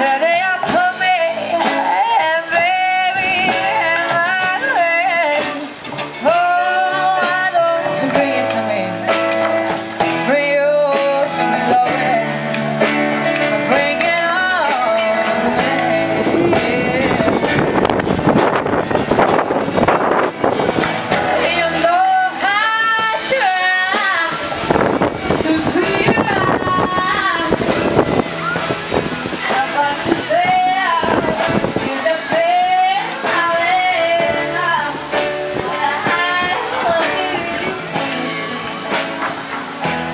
that.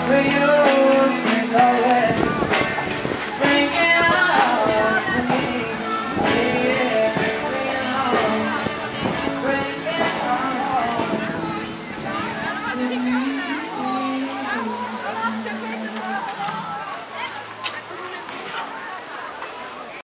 for you.